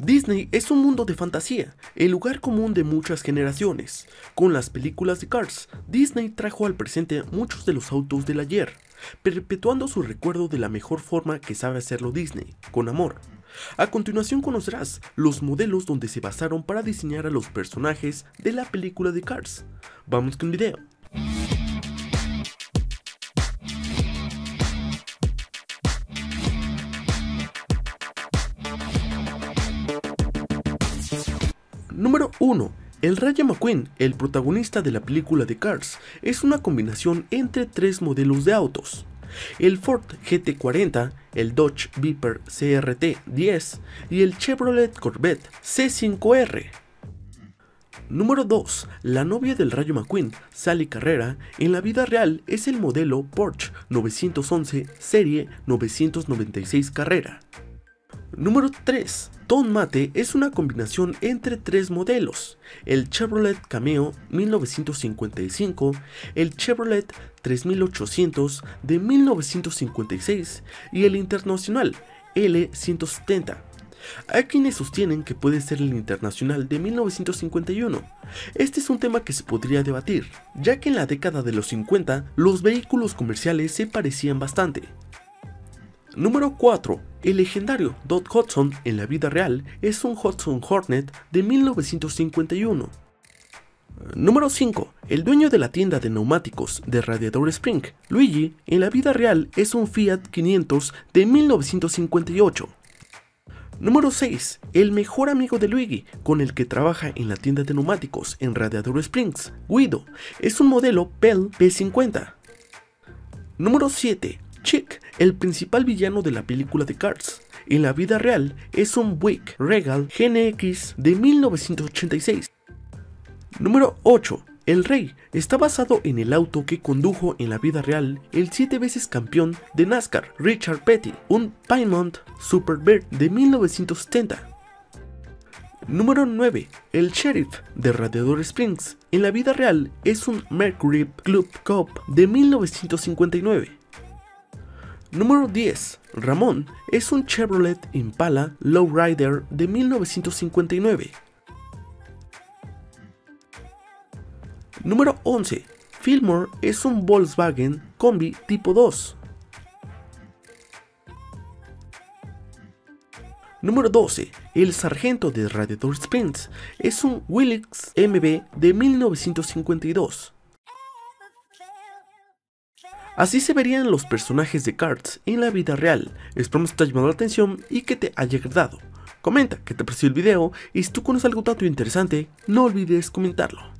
Disney es un mundo de fantasía, el lugar común de muchas generaciones. Con las películas de Cars, Disney trajo al presente muchos de los autos del ayer, perpetuando su recuerdo de la mejor forma que sabe hacerlo Disney, con amor. A continuación conocerás los modelos donde se basaron para diseñar a los personajes de la película de Cars. Vamos con el video. Número 1. El Rayo McQueen, el protagonista de la película de Cars, es una combinación entre tres modelos de autos. El Ford GT40, el Dodge Viper CRT10 y el Chevrolet Corvette C5R. Número 2. La novia del Rayo McQueen, Sally Carrera, en la vida real es el modelo Porsche 911 Serie 996 Carrera. Número 3. Tom Mate es una combinación entre tres modelos, el Chevrolet Cameo 1955, el Chevrolet 3800 de 1956 y el Internacional L170. Hay quienes sostienen que puede ser el Internacional de 1951. Este es un tema que se podría debatir, ya que en la década de los 50 los vehículos comerciales se parecían bastante. Número 4. El legendario Dot Hudson en la vida real es un Hudson Hornet de 1951. Número 5. El dueño de la tienda de neumáticos de Radiador Spring, Luigi, en la vida real es un Fiat 500 de 1958. Número 6. El mejor amigo de Luigi, con el que trabaja en la tienda de neumáticos en Radiador Springs, Guido, es un modelo Pell P50. Número 7. Chick, el principal villano de la película de Cars. En la vida real es un Buick Regal GNX de 1986. Número 8. El Rey está basado en el auto que condujo en la vida real el 7 veces campeón de NASCAR, Richard Petty, un Piedmont Superbird de 1970. Número 9. El Sheriff de Radiador Springs. En la vida real es un Mercury Club Cup de 1959. Número 10. Ramón es un Chevrolet Impala Lowrider de 1959. Número 11. Fillmore es un Volkswagen Combi tipo 2. Número 12. El sargento de Radiator Springs es un Willys MB de 1952. Así se verían los personajes de Cards en la vida real. Espero que te haya llamado la atención y que te haya agradado. Comenta qué te pareció el video y si tú conoces algún dato interesante, no olvides comentarlo.